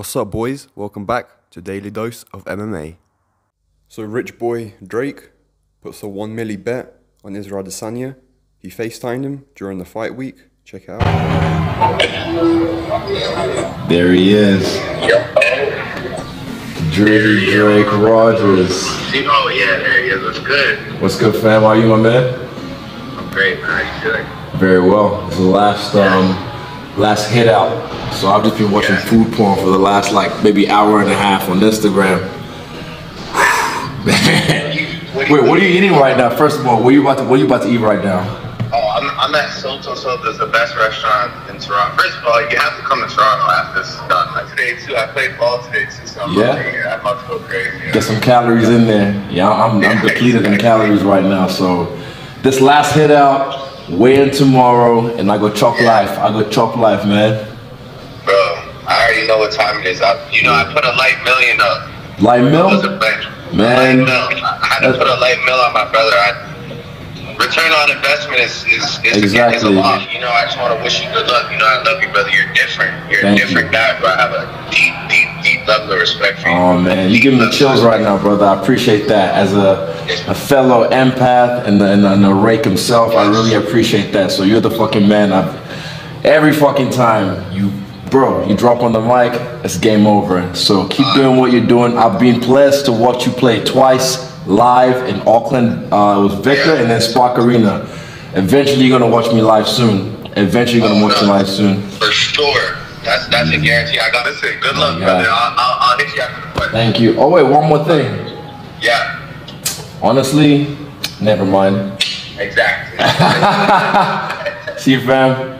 What's up, boys? Welcome back to Daily Dose of MMA. So, rich boy Drake puts a 1 milli bet on Israel Adesanya. He FaceTimed him during the fight week. Check it out. There he is. Drake, Drake Rogers. Oh yeah, there he is. What's good? What's good, fam? How are you, my man? I'm great, man. How you feeling? Very well. It's the last um last hit out. So I've just been watching food porn for the last like maybe hour and a half on Instagram. Man. Wait, what are you eating right now? First of all, what are you about to what are you about to eat right now? Oh, I'm, I'm at Sotto Sotto's, the best restaurant in Toronto. First of all, you have to come to Toronto after this is done. Like today too, I played ball today too, so I'm Yeah? about to, I'm about to go crazy. yeah. Get some calories in there. Yeah, I'm, I'm depleted in calories right now. So this last hit out, weigh in tomorrow, and I go chop life. I go chop life, man. Bro, I already know what time it is. I, you know, I put a light million up. Light It was a bench. Man. Light mill. I had to put a light mill on my brother. I, return on investment is is, is, is a lot. You know, I just want to wish you good luck. You know, I love you, brother. You're different. You're Thank a different guy, bro. I level respect for you. Oh man, you give me the chills right now, brother. I appreciate that. As a, a fellow empath and, and, and a rake himself, I really appreciate that. So you're the fucking man. I've, every fucking time you, bro, you drop on the mic, it's game over. So keep doing what you're doing. I've been blessed to watch you play twice live in Auckland. Uh, it was Vector and then Spark Arena. Eventually, you're gonna watch me live soon. Eventually, you're gonna watch me live soon. For sure. That's that's a guarantee. I got listen. Good luck, yeah. brother. I'll, I'll, I'll hit you after the fight. Thank you. Oh wait, one more thing. Yeah, Honestly, never mind. exactly. See you, fam.